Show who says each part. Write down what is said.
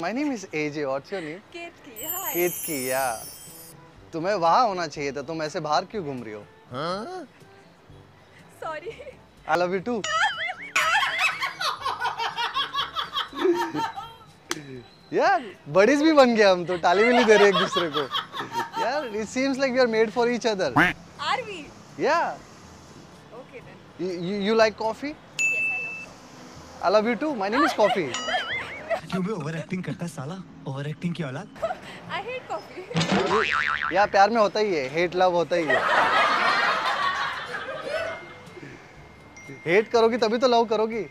Speaker 1: My name is AJ. What's your name?
Speaker 2: Ketki, hi.
Speaker 1: केतकी या तुम्हें वहाँ होना चाहिए था तुम ऐसे बाहर क्यों घूम रही हो
Speaker 2: Sorry.
Speaker 1: I love you too यार बडीज भी बन गया हम तो ताली भी नहीं दे रहे एक दूसरे को यार it seems like we are made for each other
Speaker 2: Are we?
Speaker 1: या
Speaker 2: Okay then.
Speaker 1: You like coffee
Speaker 2: Yes, I love
Speaker 1: I love you too my name is coffee
Speaker 3: क्यों भी ओवर एक्टिंग करता है साला? ओवर एक्टिंग की औलाद
Speaker 2: I hate coffee
Speaker 1: यार प्यार में होता ही है हेट लव होता ही है। हेट करोगी तभी तो लव करोगी।